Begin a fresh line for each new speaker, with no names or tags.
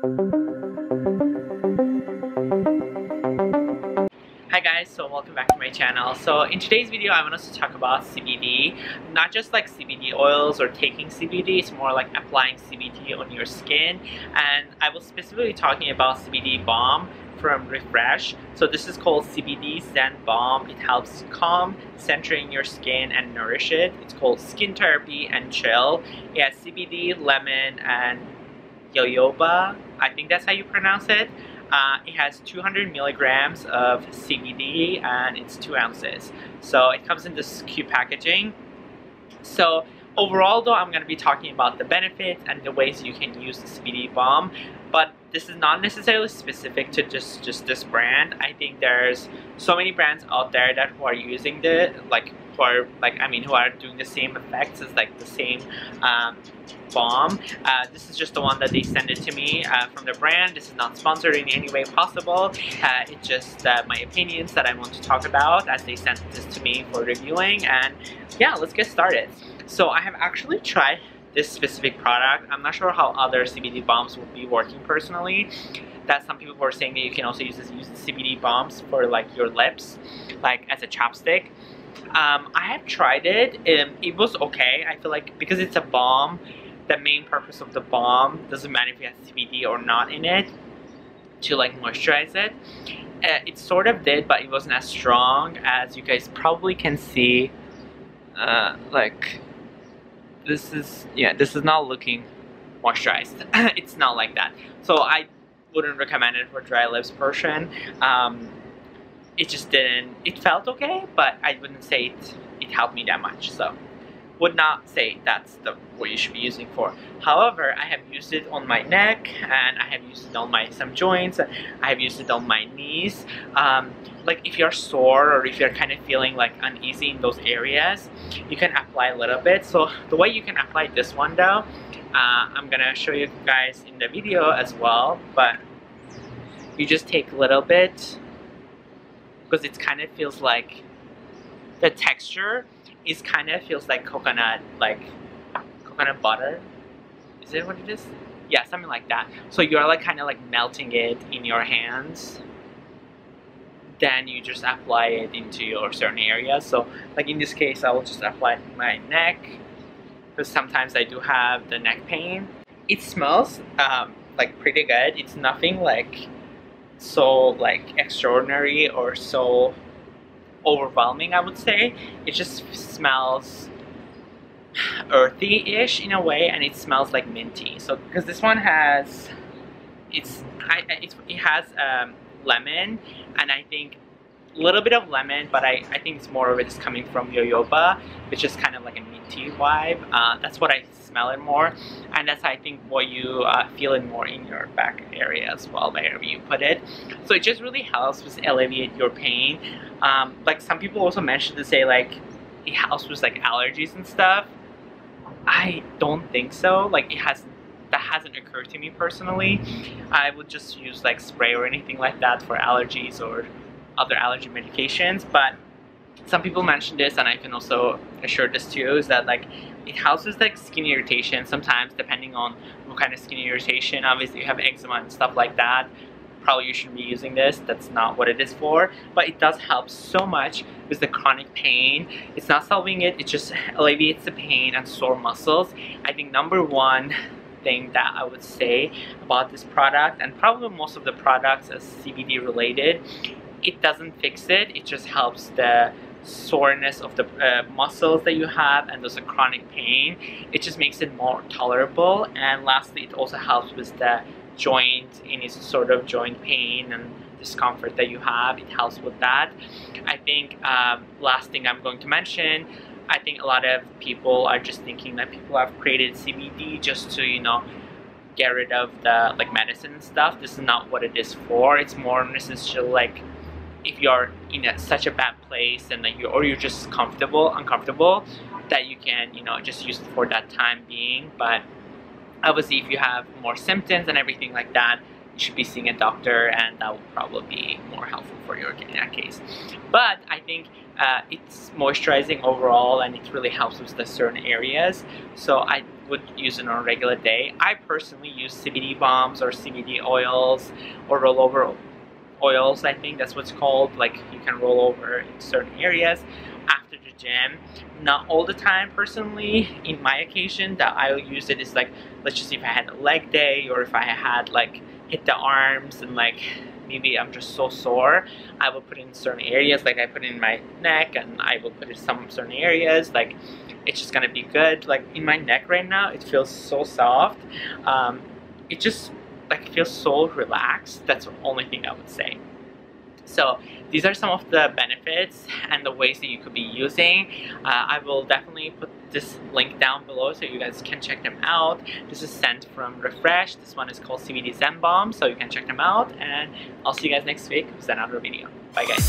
Hi guys, so welcome back to my channel. So in today's video, I want us to talk about CBD. Not just like CBD oils or taking CBD, it's more like applying CBD on your skin. And I was specifically talking about CBD balm from Refresh. So this is called CBD Zen Balm. It helps calm, centering your skin and nourish it. It's called Skin Therapy and Chill. It has CBD, lemon, and jojoba. I think that's how you pronounce it. Uh, it has 200 milligrams of CBD and it's two ounces. So it comes in this cute packaging. So overall though, I'm going to be talking about the benefits and the ways you can use the CBD balm. But this is not necessarily specific to just, just this brand. I think there's so many brands out there that who are using the, like, who are, like, I mean, who are doing the same effects as, like, the same um, balm. Uh, this is just the one that they sent it to me uh, from the brand. This is not sponsored in any way possible. Uh, it's just uh, my opinions that I want to talk about as they sent this to me for reviewing. And yeah, let's get started. So I have actually tried this specific product. I'm not sure how other CBD balms will be working personally. That some people were saying that you can also use this, use the CBD balms for like your lips, like as a chapstick. Um, I have tried it. And it was okay. I feel like because it's a balm, the main purpose of the balm doesn't matter if it has CBD or not in it to like moisturize it. Uh, it sort of did, but it wasn't as strong as you guys probably can see. Uh, like this is yeah, this is not looking moisturized. it's not like that. So I wouldn't recommend it for dry lips person. Um, it just didn't. It felt okay, but I wouldn't say it. It helped me that much. So would not say that's the what you should be using for. However, I have used it on my neck and I have used it on my some joints. I have used it on my knees. Um, like if you're sore or if you're kind of feeling like uneasy in those areas, you can apply a little bit. So the way you can apply this one though, uh, I'm gonna show you guys in the video as well. But you just take a little bit because it kind of feels like the texture is kind of feels like coconut, like coconut butter. Is it what it is? Yeah, something like that. So you're like kind of like melting it in your hands. Then you just apply it into your certain areas. So like in this case, I will just apply it my neck because sometimes I do have the neck pain. It smells um, like pretty good. It's nothing like so like extraordinary or so overwhelming, I would say. It just smells earthy-ish in a way, and it smells like minty. So because this one has, it's, I, it's it has um, lemon, and I think little bit of lemon, but I, I think it's more of it is coming from jojoba, which is kind of like a minty vibe. Uh, that's what I smell it more, and that's I think what you uh, feel it more in your back area as well, wherever you put it. So it just really helps with alleviate your pain. Um, like some people also mentioned to say like it helps with like allergies and stuff. I don't think so. Like it has that hasn't occurred to me personally. I would just use like spray or anything like that for allergies or other allergy medications, but some people mention this and I can also assure this too is that like it with like skin irritation sometimes depending on what kind of skin irritation. Obviously you have eczema and stuff like that. Probably you shouldn't be using this. That's not what it is for. But it does help so much with the chronic pain. It's not solving it. It just alleviates the pain and sore muscles. I think number one thing that I would say about this product and probably most of the products as CBD related it doesn't fix it. It just helps the soreness of the uh, muscles that you have and there's a chronic pain. It just makes it more tolerable. And lastly it also helps with the joint any sort of joint pain and discomfort that you have. It helps with that. I think um, last thing I'm going to mention I think a lot of people are just thinking that people have created CBD just to you know get rid of the like medicine stuff. This is not what it is for. It's more necessarily like if you're in a, such a bad place and that you or you're just comfortable uncomfortable that you can you know just use for that time being. But obviously if you have more symptoms and everything like that you should be seeing a doctor and that will probably be more helpful for you in that case. But I think uh, it's moisturizing overall and it really helps with the certain areas. So I would use it on a regular day. I personally use CBD balms or CBD oils or rollover oils, I think that's what's called. Like you can roll over in certain areas after the gym. Not all the time personally. In my occasion that I'll use it is like, let's just see if I had a leg day or if I had like hit the arms and like maybe I'm just so sore, I will put in certain areas, like I put in my neck and I will put in some certain areas, like it's just gonna be good. Like in my neck right now, it feels so soft. Um, it just like feels so relaxed. That's the only thing I would say. So these are some of the benefits and the ways that you could be using. Uh, I will definitely put this link down below so you guys can check them out. This is sent from Refresh. This one is called CBD Zen Balm, so you can check them out. And I'll see you guys next week with another video. Bye guys.